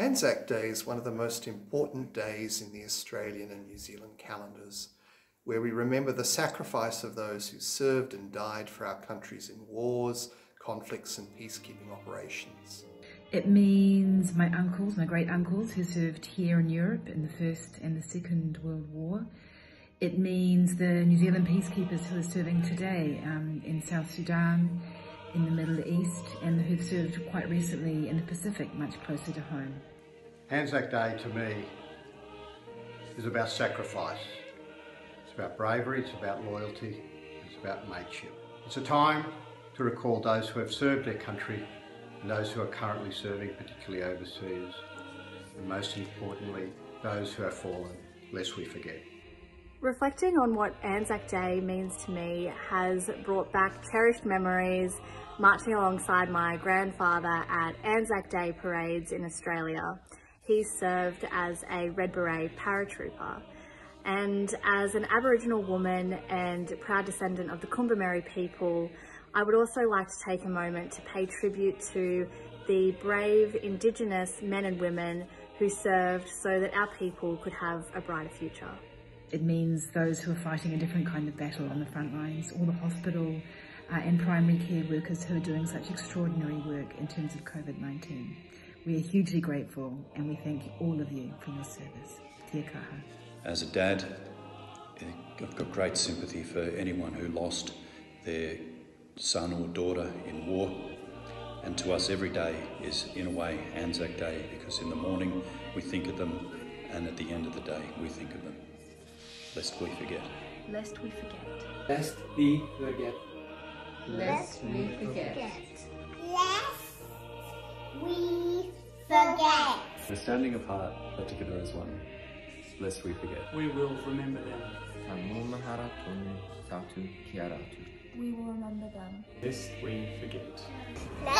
Anzac Day is one of the most important days in the Australian and New Zealand calendars, where we remember the sacrifice of those who served and died for our countries in wars, conflicts and peacekeeping operations. It means my uncles, my great uncles who served here in Europe in the First and the Second World War. It means the New Zealand peacekeepers who are serving today um, in South Sudan, in the Middle East, and who've served quite recently in the Pacific, much closer to home. Anzac Day to me is about sacrifice. It's about bravery, it's about loyalty, it's about mateship. It's a time to recall those who have served their country and those who are currently serving, particularly overseas. And most importantly, those who have fallen, lest we forget. Reflecting on what Anzac Day means to me has brought back cherished memories marching alongside my grandfather at Anzac Day parades in Australia. He served as a Red Beret paratrooper. And as an Aboriginal woman and proud descendant of the Kombumerri people, I would also like to take a moment to pay tribute to the brave Indigenous men and women who served so that our people could have a brighter future. It means those who are fighting a different kind of battle on the front lines, all the hospital uh, and primary care workers who are doing such extraordinary work in terms of COVID-19. We are hugely grateful and we thank all of you for your service. Kia kaha. As a dad, I've got great sympathy for anyone who lost their son or daughter in war. And to us, every day is, in a way, Anzac Day because in the morning we think of them, and at the end of the day we think of them. Lest we forget. Lest we forget. Lest we forget. Lest we forget. Lest we forget. We're standing apart, but together as one. Lest we forget. We will remember them. Kamu maharatun satu kiaratu. We will remember them. Lest we forget. Lest we forget.